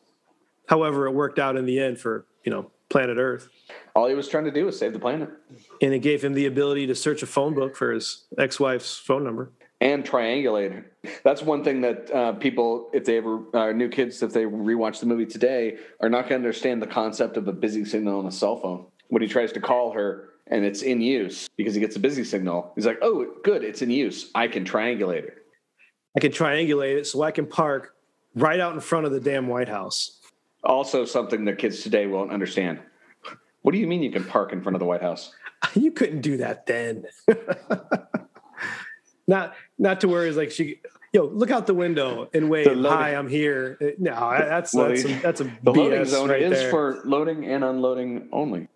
However, it worked out in the end for you know planet Earth, All he was trying to do was save the planet. and it gave him the ability to search a phone book for his ex-wife's phone number. and triangulator. That's one thing that uh, people, if they ever uh, new kids, if they rewatch the movie today, are not going to understand the concept of a busy signal on a cell phone. When he tries to call her and it's in use because he gets a busy signal, he's like, "Oh, good, it's in use. I can triangulate it." I can triangulate it so I can park right out in front of the damn White House. Also, something that kids today won't understand. What do you mean you can park in front of the White House? You couldn't do that then. not not to where it's like she yo look out the window and wave hi I'm here. No, that's Well, that's the- a, that's a The BS loading zone right is there. for loading and unloading only.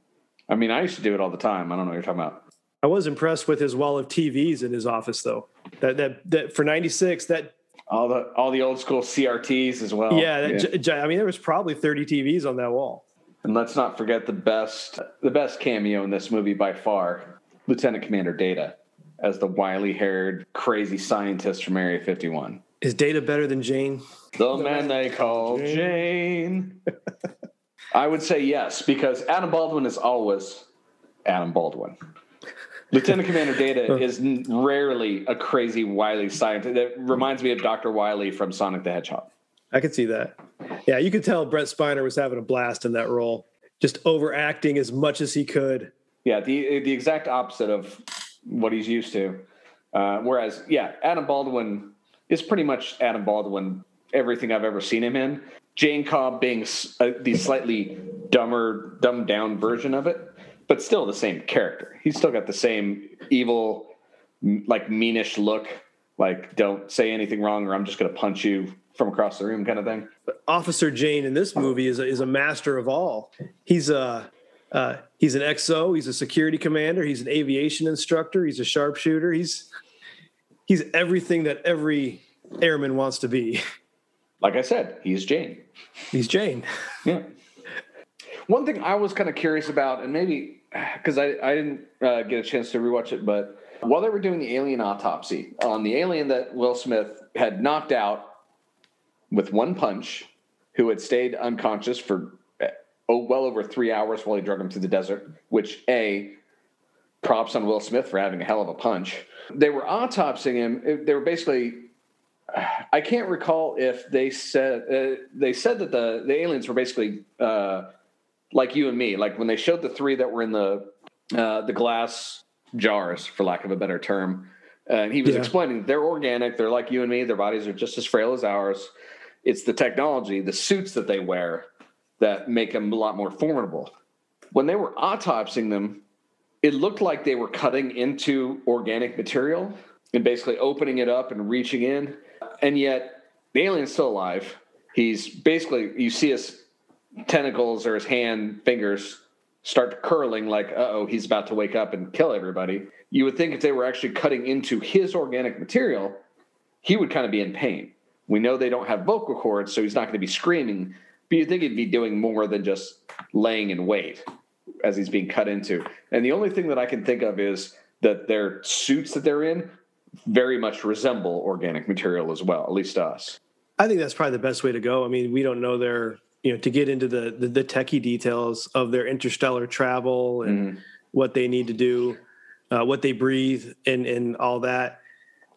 I mean, I used to do it all the time. I don't know what you're talking about. I was impressed with his wall of TVs in his office though. That that that for '96 that All the all the old school CRTs as well. yeah, that, J- J- I mean there was probably 30 TVs on that wall. And let's not forget the best the best cameo in this movie by far, Lieutenant Commander Data, as the wily haired crazy scientist from Area 51. Is Data better than Jayne? The man they call Jayne. I would say yes, because Adam Baldwin is always Adam Baldwin. Lieutenant Commander Data is rarely a crazy, wily scientist. That reminds me of Dr. Wily from Sonic the Hedgehog. I could see that. Yeah, you could tell Brent Spiner was having a blast in that role, just overacting as much as he could. Yeah, the the exact opposite of what he's used to. Uh, whereas, yeah, Adam Baldwin is pretty much Adam Baldwin. Everything I've ever seen him in. Jayne Cobb being uh, the slightly dumber, dumbed down version of it, but still the same character. He's still got the same evil, like meanish look. Like, don't say anything wrong, or I'm just going to punch you from across the room, kind of thing. Officer Jayne in this movie is a, is a master of all. He's a uh, he's an XO. He's a security commander. He's an aviation instructor. He's a sharpshooter. He's he's everything that every airman wants to be. Like I said, he's Jayne. He's Jayne. Yeah. One thing I was kind of curious about, and maybe because I, I didn't uh, get a chance to rewatch it, but while they were doing the alien autopsy on the alien that Will Smith had knocked out with one punch, who had stayed unconscious for uh, oh well over three hours while he drug him through the desert, which a props on Will Smith for having a hell of a punch. They were autopsying him. They were basically I can't recall if they said uh, they said that the the aliens were basically uh, like you and me. Like when they showed the three that were in the uh, the glass jars, for lack of a better term, uh, and he was Yeah. explaining they're organic. They're like you and me. Their bodies are just as frail as ours. It's the technology, the suits that they wear, that make them a lot more formidable. When they were autopsying them, it looked like they were cutting into organic material and basically opening it up and reaching in. And yet the alien's still alive. He's basically, you see his tentacles or his hand fingers start curling like, oh, he's about to wake up and kill everybody. You would think if they were actually cutting into his organic material, he would kind of be in pain. We know they don't have vocal cords, so he's not going to be screaming, but you'd think he'd be doing more than just laying in wait as he's being cut into. And the only thing that I can think of is that their suits that they're in very much resemble organic material as well, at least to us. I think that's probably the best way to go. I mean, we don't know their, you know, to get into the the, the techie details of their interstellar travel and what they need to do, uh, what they breathe, and and all that.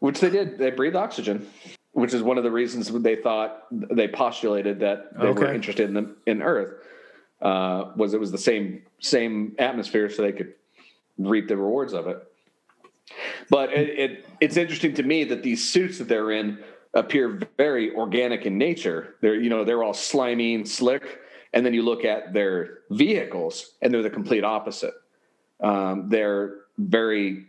Which they did. They breathe oxygen, which is one of the reasons they thought they postulated that they were interested in the, in Earth. Uh, was it was the same same atmosphere, so they could reap the rewards of it. But it, it it's interesting to me that these suits that they're in appear very organic in nature. They're you know they're all slimy and slick, and then you look at their vehicles, and they're the complete opposite. Um, they're very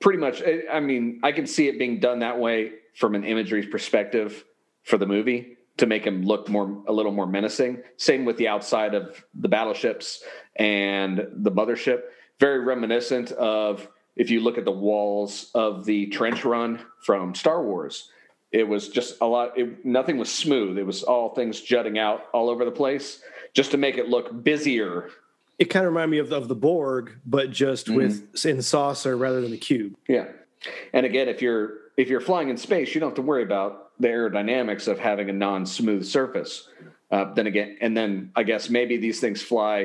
pretty much I- mean i can see it being done that way from an imagery perspective for the movie to make him look more a little more menacing same with the outside of the battleships and the mothership very reminiscent of if you look at the walls of the trench run from star wars it was just a lot it, nothing was smooth it was all things jutting out all over the place just to make it look busier It kind of reminded me of of the Borg, but just Mm-hmm. with in saucer rather than the cube. Yeah. And again, if you're if you're flying in space, you don't have to worry about the aerodynamics of having a non-smooth surface. Uh, then again, and then I guess maybe these things fly.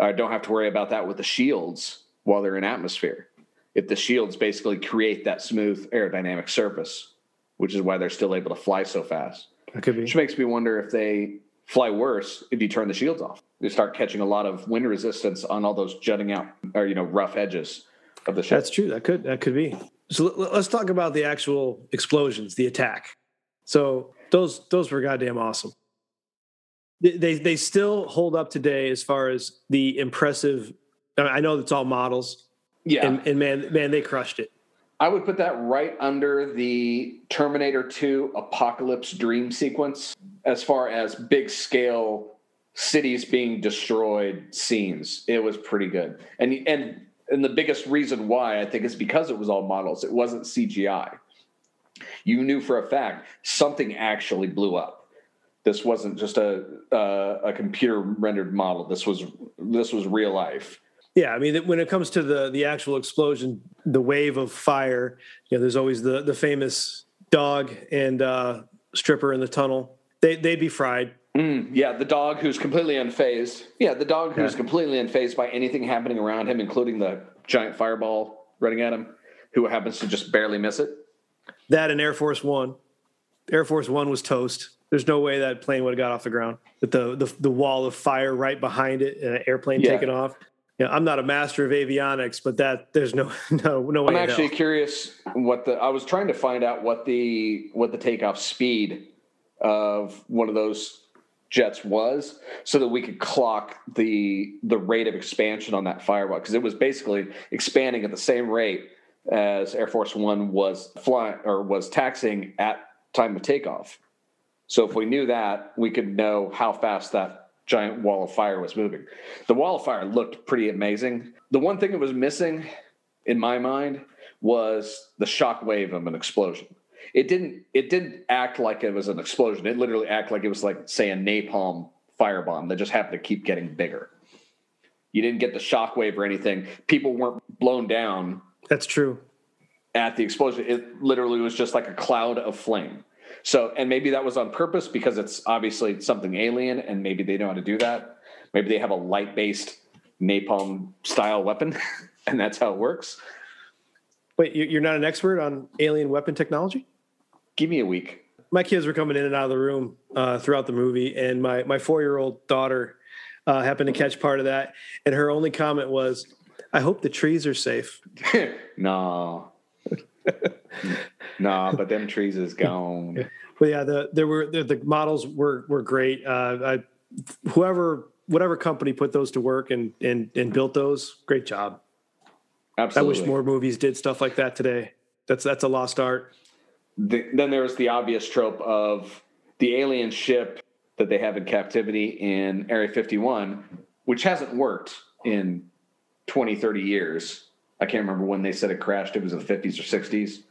Uh, don't have to worry about that with the shields while they're in atmosphere. If the shields basically create that smooth aerodynamic surface, which is why they're still able to fly so fast. That could be. Which makes me wonder if they fly worse if you turn the shields off. They start catching a lot of wind resistance on all those jutting out or you know rough edges of the ship. That's true. That could that could be. So let- let's talk about the actual explosions, the attack. So those those were goddamn awesome. They they, they still hold up today as far as the impressive. I I know it's all models, yeah. and, and man man they crushed it. I would put that right under the Terminator 2 Apocalypse Dream sequence as far as big scale cities being destroyed scenes. It was pretty good. And and and the biggest reason why I think is because it was all models. It wasn't CGI. You knew for a fact something actually blew up. This wasn't just a a, a computer rendered model. This was this was real life. Yeah, I mean, when it comes to the the actual explosion, the wave of fire, you know, there's always the the famous dog and uh, stripper in the tunnel. They they'd be fried. Mm, yeah, the dog who's completely unfazed. Yeah, the dog who's Yeah. completely unfazed by anything happening around him, including the giant fireball running at him, who happens to just barely miss it. That and Air Force One. Air Force One was toast. There's no way that plane would have got off the ground with the the, the wall of fire right behind it and an airplane Yeah. taking off. Yeah, I'm not a master of avionics, but that there's no no no way. I'm actually curious what the I was trying to find out what the what the takeoff speed of one of those jets was so that we could clock the the rate of expansion on that firewall because it was basically expanding at the same rate as Air Force 1 was flying or was taxing at time of takeoff. So if we knew that, we could know how fast that giant wall of fire was moving. The wall of fire looked pretty amazing. The one thing that was missing in my mind was the shock wave of an explosion. It didn't it didn't act like it was an explosion. It literally acted like it was like say a napalm firebomb that just happened to keep getting bigger. You didn't get the shock wave or anything. People weren't blown down That's true. at the explosion. It literally was just like a cloud of flame. So, and maybe that was on purpose because it's obviously something alien, and maybe they know how to do that. Maybe they have a light based napalm style weapon, and that's how it works. Wait, you- you're not an expert on alien weapon technology? Give me a week. my kids were coming in and out of the room uh, throughout the movie, and my my four year old daughter uh, happened to catch part of that, and her only comment was, "I hope the trees are safe." nah. nah, but them trees is gone. But yeah, the there were the, the models were were great. Uh, I, whoever whatever company put those to work and and and built those, great job. Absolutely. I wish more movies did stuff like that today. That's that's a lost art. the, then there was the obvious trope of the alien ship that they have in captivity in Area 51, which hasn't worked in 20, 30 years. I can't remember when they said it crashed. It was in the 50s or 60s.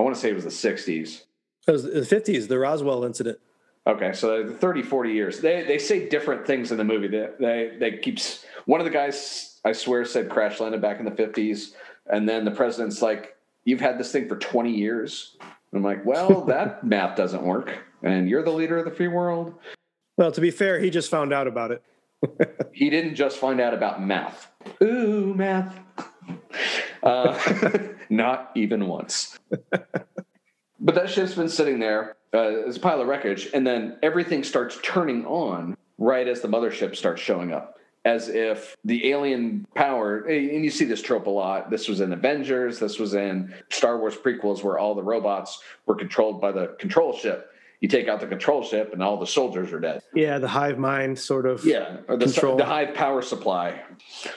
I want to say it was the 60s. It was the fifties, the Roswell incident. Okay, so 30, 40 years. They they say different things in the movie. They they, they keeps one of the guys I swear said crash landed back in the 50s, and then the president's like, "You've had this thing for 20 years." I'm like, "Well, that math doesn't work." And you're the leader of the free world. Well, to be fair, he just found out about it. He didn't just find out about math. Ooh, math. Uh, not even once. But that ship's been sitting there uh, as a pile of wreckage, and then everything starts turning on right as the mothership starts showing up, as if the alien power. And you see this trope a lot. This was in Avengers. This was in Star Wars prequels, where all the robots were controlled by the control ship. You take out the control ship, and all the soldiers are dead. Yeah, the hive mind sort of. Yeah, or the, Control. the hive power supply.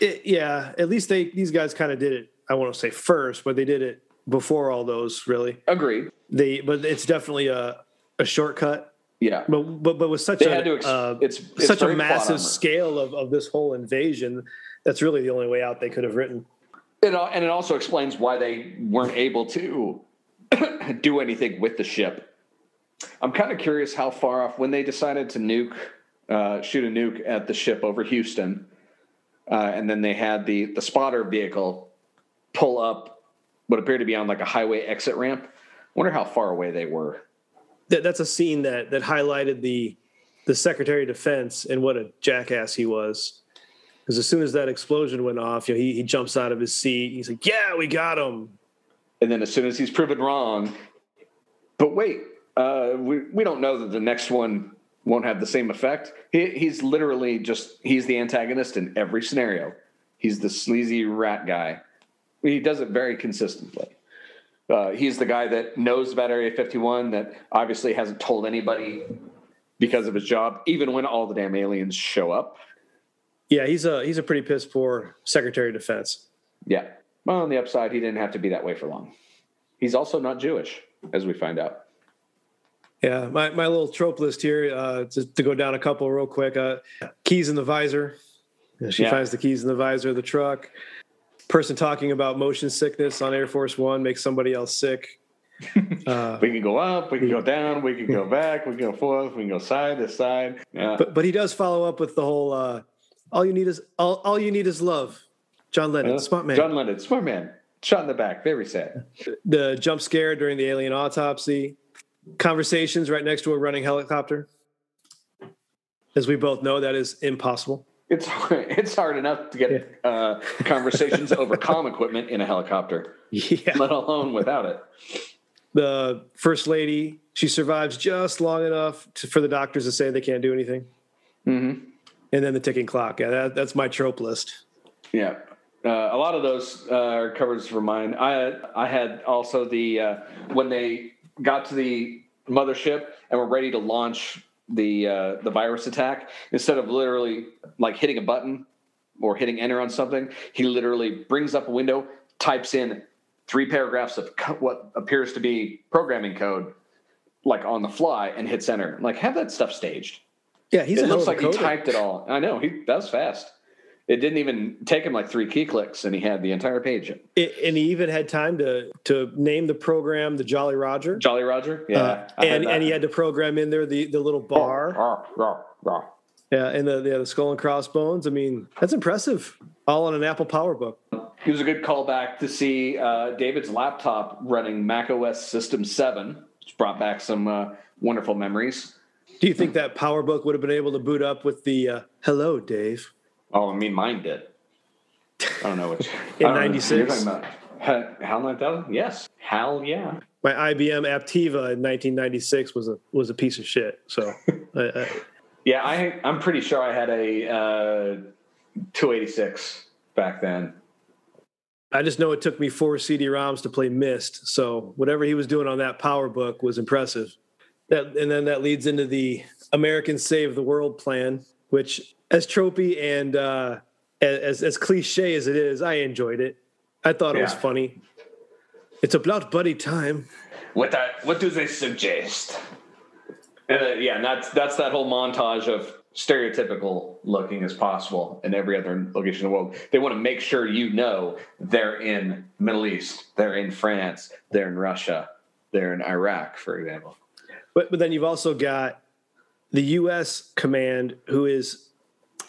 It- yeah, at least they these guys kind of did it. I won't say first, but they did it before all those. Really, Agreed. they but it's definitely a a shortcut. Yeah, But but but with such they a to. Ex- uh, it's, it's such a massive scale of of this whole invasion, that's really the only way out they could have written. It, al- and it also explains why they weren't able to do anything with the ship. I'm kind of curious how far off when they decided to nuke, uh, shoot a nuke at the ship over Houston, uh, and then they had the the spotter vehicle pull up what appeared to be on like a highway exit ramp. Wonder how far away they were. That, that's a scene that that highlighted the the Secretary of Defense and what a jackass he was. Because as soon as that explosion went off, you know, he, he jumps out of his seat. He's like, "Yeah, we got him." And then as soon as he's proven wrong, but wait, uh, we we don't know that the next one won't have the same effect. He, he's literally just he's the antagonist in every scenario. He's the sleazy rat guy. He does it very consistently. Uh, he's the guy that knows about Area 51 that obviously hasn't told anybody because of his job, even when all the damn aliens show up. Yeah, he's a he's a pretty piss poor Secretary of Defense. Yeah. Well, on the upside, he didn't have to be that way for long. He's also not Jewish, as we find out. Yeah, my, my little trope list here, uh, to, to go down a couple real quick. Uh, keys in the visor. She Yeah. finds the keys in the visor of the truck. Person talking about motion sickness on Air Force One makes somebody else sick. Uh, We can go up, we can go down, we can go back, we can go forth, we can go side to side. Yeah. but but he does follow up with the whole uh, all you need is all, all you need is love. John Lennon, Uh, smart man. John Lennon, smart man. Shot in the back. Very sad. the jump scare during the alien autopsy, conversations right next to a running helicopter. As we both know, that is impossible. It's it's hard enough to get uh, conversations over comm equipment in a helicopter, Yeah. let alone without it. The first lady, she survives just long enough to, for the doctors to say they can't do anything. Mm-hmm. And then the ticking clock. Yeah, that, that's my trope list. Yeah. Uh, a lot of those uh, are covers for mine. I I had also the uh, when they got to the mothership and were ready to launch the uh, the virus attack. Instead of literally like hitting a button or hitting enter on something, he literally brings up a window, types in three paragraphs of co- what appears to be programming code, like on the fly, and hits enter. Like have that stuff staged Yeah, he's it looks like he typed it all. I know he that was fast. It didn't even take him like three key clicks, and he had the entire page. It- and he even had time to to name the program the Jolly Roger. Jolly Roger, yeah, Uh, and and he had to program in there the the little bar. Rah, rah, rah. Yeah, and the yeah, the skull and crossbones. I mean, that's impressive. All on an Apple PowerBook. It was a good callback to see uh, David's laptop running Mac OS System Seven, which brought back some uh, wonderful memories. Do you think that PowerBook would have been able to boot up with the uh, "Hello, Dave"? Oh, I mean, mine did. I don't know which. In I don't know. 96? You're talking about Ha- HAL 9000? Yes. HAL, yeah. My IBM Aptiva in 1996 was a was a piece of shit. So, I, I, Yeah, I, I'm pretty sure I had a uh, 286 back then. I just know it took me four CD-ROMs to play Myst. So whatever he was doing on that PowerBook was impressive. That and then that leads into the American Save the World plan, which as tropey and uh, as as cliche as it is, I enjoyed it. I thought it was funny. It's about buddy time. What that? What do they suggest? And uh, yeah, and that's that's that whole montage of stereotypical looking as possible in every other location in the world. They want to make sure you know they're in Middle East, they're in France, they're in Russia, they're in Iraq, for example. But but then you've also got the U.S. command, who is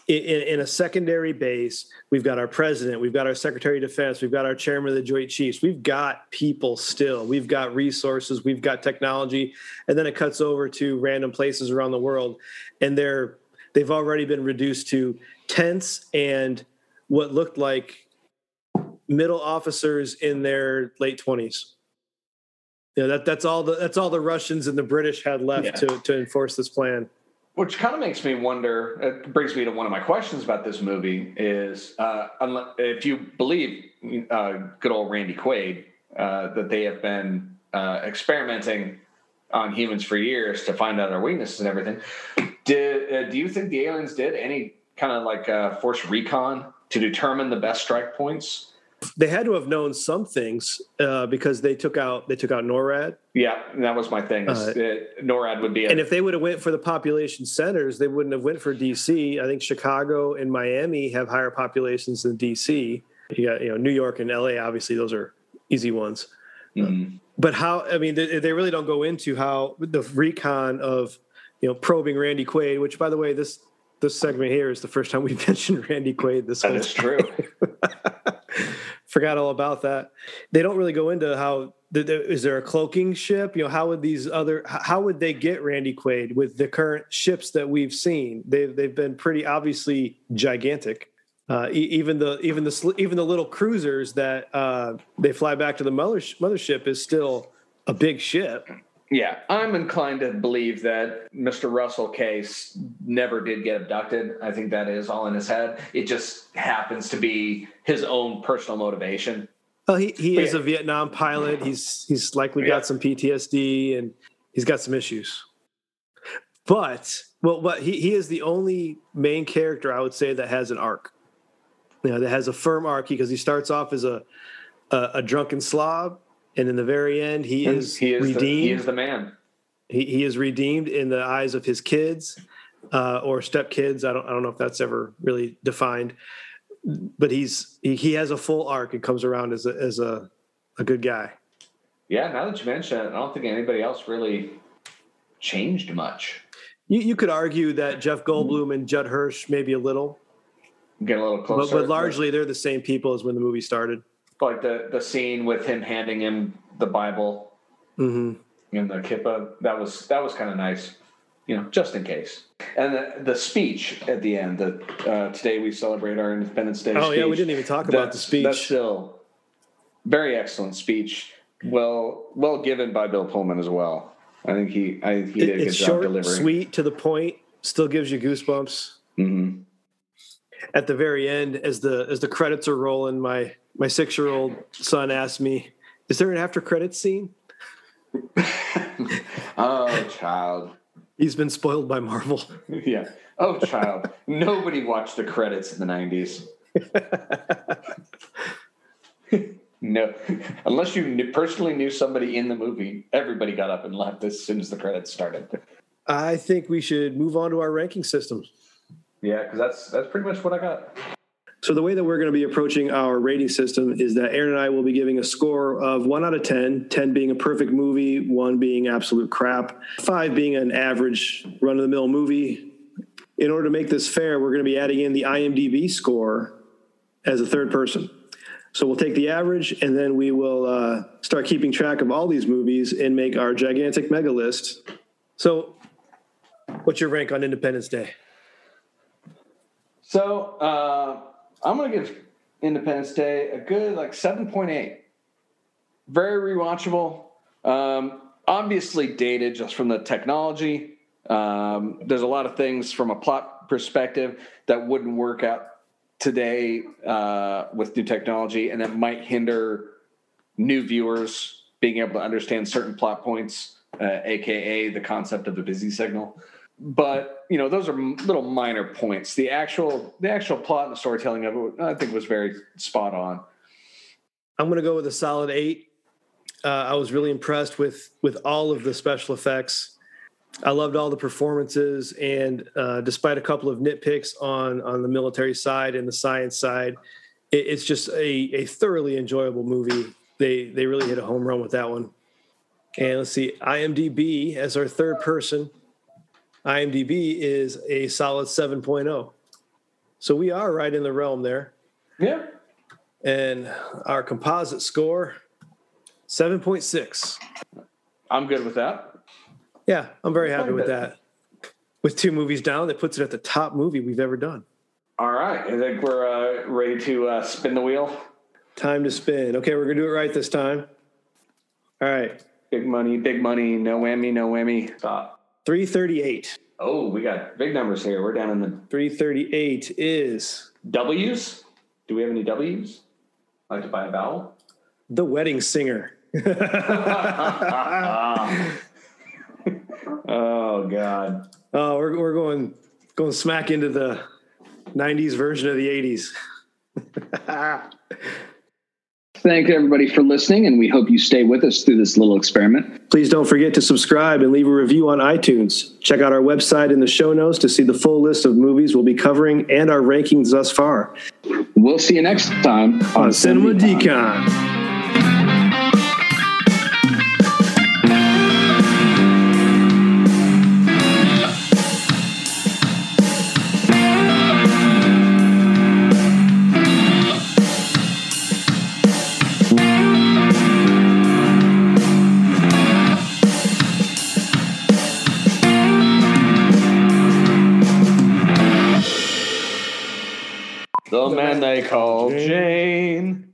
in, in a secondary base. We've got our president, we've got our secretary of defense, we've got our chairman of the Joint Chiefs. We've got people still. We've got resources. We've got technology, and then it cuts over to random places around the world, and they're they've already been reduced to tents and what looked like middle officers in their late twenties. Yeah, that, that's all the that's all the Russians and the British had left Yeah. to, to enforce this plan. Which kind of makes me wonder. It brings me to one of my questions about this movie: is uh, if you believe uh, good old Randy Quaid uh, that they have been uh, experimenting on humans for years to find out our weaknesses and everything, did uh, do you think the aliens did any kind of like uh, force recon to determine the best strike points? They had to have known some things uh, because they took out they took out NORAD, Yeah, that was my thing. Uh, that NORAD would be a and if they would have went for the population centers, they wouldn't have went for DC. I think Chicago and Miami have higher populations than DC. You got you know New York and LA. Obviously, those are easy ones. Mhm. But how? I mean, they, they really don't go into how the recon of you know probing Randy Quaid. Which, by the way, this this segment here is the first time we've mentioned Randy Quaid. This that whole is true. forgot all about that. They don't really go into how is there a cloaking ship? You know, how would these other how would they get Randy Quaid with the current ships that we've seen? They've they've been pretty obviously gigantic. Uh, even the even the even the little cruisers that uh, they fly back to the mother mothership is still a big ship. Yeah, I'm inclined to believe that Mr. Russell Case never did get abducted. I think that is all in his head. It just happens to be his own personal motivation. Well, he, he But is yeah. a Vietnam pilot. He's he's likely Yeah. got some PTSD and he's got some issues. But well, but he, he is the only main character I would say that has an arc. You know, that has a firm arc because he starts off as a a, a drunken slob, and in the very end, he is he is redeemed. the, he is the man. he, he is redeemed in the eyes of his kids uh, or stepkids. I don't I don't know if that's ever really defined, but he's he, he has a full arc and comes around as a as a a good guy. Yeah, now that you mention it, I don't think anybody else really changed much. You, you could argue that Jeff Goldblum and Judd Hirsch maybe a little, Get a little but, closer. but largely they're the same people as when the movie started. Like the the scene with him handing him the Bible hmm and the kippah. That was that was kind of nice, you know, just in case. And the, the speech at the end. That uh, today we celebrate our Independence Day. Oh yeah, we didn't even talk about the speech. That's still very excellent speech. Well, well given by Bill Pullman as well. I think he, I think he It- did a good it's job short, delivering. sweet, to the point. Still gives you goosebumps. hmm At the very end, as the as the credits are rolling, my my six year old son asked me, "Is there an after credits scene?" oh, child. He's been spoiled by Marvel. Yeah. Oh, child. Nobody watched the credits in the 90s. no. Unless you knew, personally knew somebody in the movie, everybody got up and left as soon as the credits started. I think we should move on to our ranking system. Yeah, because that's that's pretty much what I got. So the way that we're going to be approaching our rating system is that Aaron and I will be giving a score of 1 out of 10, 10 being a perfect movie, 1 being absolute crap, 5 being an average run of the mill movie. In order to make this fair, we're going to be adding in the IMDb score as a third person. So we'll take the average and then we will uh, start keeping track of all these movies and make our gigantic mega list. So what's your rank on Independence Day? So uh, I'm going to give Independence Day a good like 7.8. Very rewatchable. Um, obviously dated just from the technology. Um, there's a lot of things from a plot perspective that wouldn't work out today uh, with new technology, and that might hinder new viewers being able to understand certain plot points, uh, aka the concept of a busy signal but you know those are little minor points the actual the actual plot and the storytelling of it i think was very spot on I'm going to go with a solid eight. Uh, I was really impressed with with all of the special effects. I loved all the performances, and uh, despite a couple of nitpicks on on the military side and the science side, it, it's just a, a thoroughly enjoyable movie. They they really hit a home run with that one. And let's see, IMDb as our third person. IMDb is a solid 7.0. So we are right in the realm there. Yeah. And our composite score 7.6 i'm good with that. Yeah i'm very happy with that. With two movies down that puts it at the top movie we've ever done. All right i think we're uh, ready to uh, spin the wheel. Time to spin. Okay we're gonna do it right this time. All right. Big money big money no whammy no whammy stop 338 oh we got big numbers here. We're down in the 338 is w's? Do we have any w's? I like to buy a vowel? The wedding singer. Oh god. Oh we're, we're going going smack into the 90s version of the 80s Thank everybody for listening, and we hope you stay with us through this little experiment. Please don't forget to subscribe and leave a review on iTunes. Check out our website in the show notes to see the full list of movies we'll be covering and our rankings thus far We'll see you next time on Cinema Decon. Man they call jayne